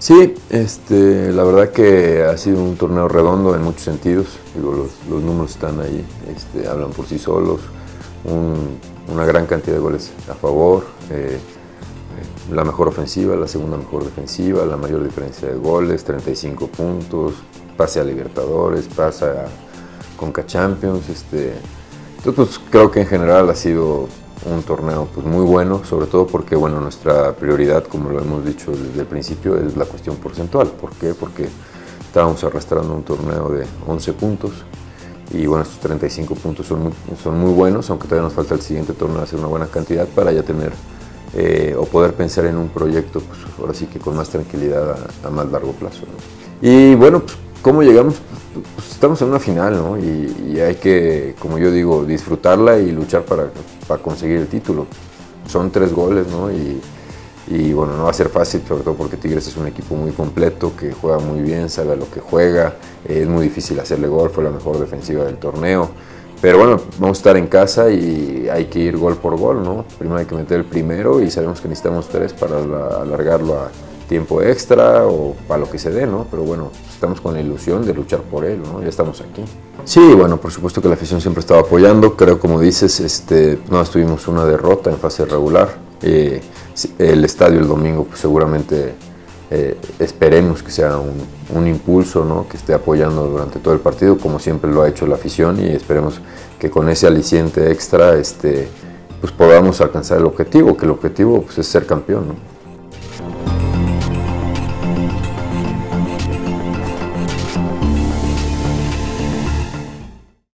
Sí, este, la verdad que ha sido un torneo redondo en muchos sentidos. Digo, los, números están ahí, este, hablan por sí solos. una gran cantidad de goles a favor, eh, eh, la mejor ofensiva, la segunda mejor defensiva, la mayor diferencia de goles, 35 puntos, pase a Libertadores, pase a Conca Champions. Este, entonces, pues, creo que en general ha sido un torneo pues, muy bueno, sobre todo porque bueno, nuestra prioridad, como lo hemos dicho desde el principio, es la cuestión porcentual. ¿Por qué? Porque estábamos arrastrando un torneo de 11 puntos y bueno, estos 35 puntos son muy, son muy buenos, aunque todavía nos falta el siguiente torneo hacer una buena cantidad para ya tener eh, o poder pensar en un proyecto, pues ahora sí que con más tranquilidad a, más largo plazo. Y bueno, pues, ¿cómo llegamos? Estamos en una final, ¿no? Y, hay que, como yo digo, disfrutarla y luchar para, para conseguir el título. Son tres goles, ¿no? Y, y bueno, no va a ser fácil, sobre todo porque Tigres es un equipo muy completo, que juega muy bien, sabe a lo que juega, es muy difícil hacerle gol, fue la mejor defensiva del torneo. Pero bueno, vamos a estar en casa y hay que ir gol por gol, ¿no? Primero hay que meter el primero y sabemos que necesitamos tres para alargarlo a tiempo extra o para lo que se dé, ¿no? Pero bueno, estamos con la ilusión de luchar por él, ¿no? Ya estamos aquí. Sí, bueno, por supuesto que la afición siempre estaba apoyando, creo como dices, este, no tuvimos una derrota en fase regular. Eh, el estadio el domingo pues seguramente eh, esperemos que sea un, impulso, ¿no? que esté apoyando durante todo el partido, como siempre lo ha hecho la afición, y esperemos que con ese aliciente extra este, pues podamos alcanzar el objetivo, que el objetivo pues, es ser campeón. ¿no?